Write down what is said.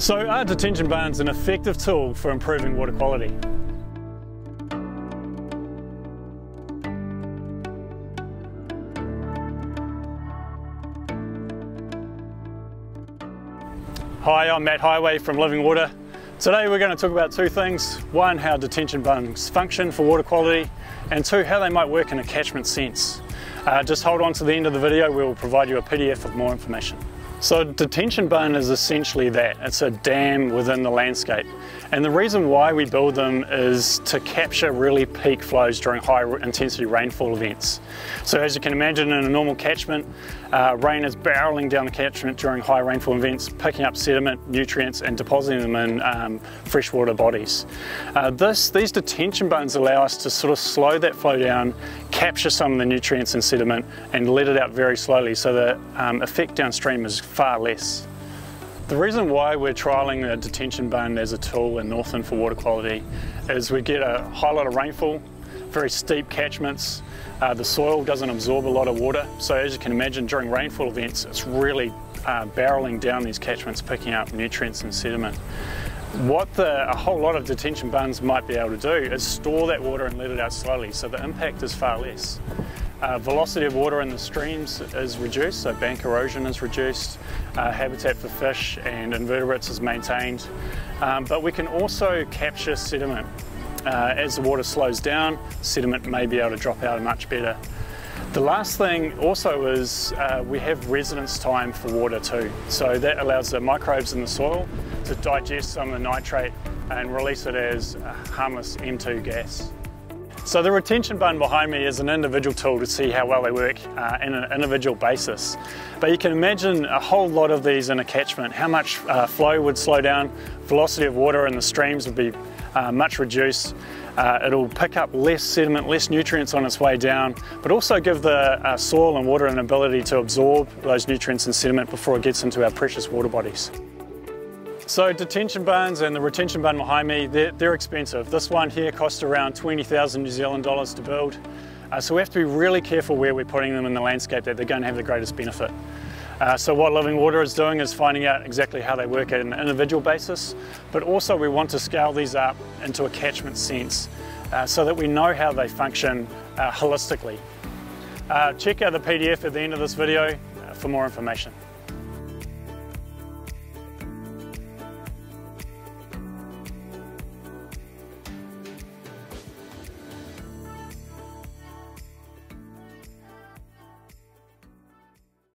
So are detention bunds an effective tool for improving water quality? Hi, I'm Matt Highway from Living Water. Today we're going to talk about two things. One, how detention bunds function for water quality, and two, how they might work in a catchment sense. Uh, just hold on to the end of the video, we will provide you a PDF with more information. So detention bund is essentially that. It's a dam within the landscape. And the reason why we build them is to capture really peak flows during high intensity rainfall events. So as you can imagine in a normal catchment, uh, rain is barreling down the catchment during high rainfall events, picking up sediment, nutrients and depositing them in um, freshwater bodies. Uh, this, these detention bunds allow us to sort of slow that flow down, capture some of the nutrients and sediment and let it out very slowly so the um, effect downstream is far less. The reason why we're trialling the detention bund as a tool in Northland for water quality is we get a high lot of rainfall, very steep catchments, uh, the soil doesn't absorb a lot of water, so as you can imagine during rainfall events it's really uh, barreling down these catchments picking up nutrients and sediment. What the, a whole lot of detention bunds might be able to do is store that water and let it out slowly so the impact is far less. Uh, velocity of water in the streams is reduced, so bank erosion is reduced, uh, habitat for fish and invertebrates is maintained, um, but we can also capture sediment. Uh, as the water slows down, sediment may be able to drop out much better. The last thing also is uh, we have residence time for water too, so that allows the microbes in the soil to digest some of the nitrate and release it as harmless N2 gas. So the retention bund behind me is an individual tool to see how well they work uh, in an individual basis. But you can imagine a whole lot of these in a catchment, how much uh, flow would slow down, velocity of water in the streams would be uh, much reduced. Uh, it'll pick up less sediment, less nutrients on its way down, but also give the uh, soil and water an ability to absorb those nutrients and sediment before it gets into our precious water bodies. So detention bunds and the retention bund behind me, they're, they're expensive. This one here costs around 20,000 New Zealand dollars to build. Uh, so we have to be really careful where we're putting them in the landscape that they're going to have the greatest benefit. Uh, so what Living Water is doing is finding out exactly how they work at an individual basis, but also we want to scale these up into a catchment sense uh, so that we know how they function uh, holistically. Uh, check out the PDF at the end of this video uh, for more information.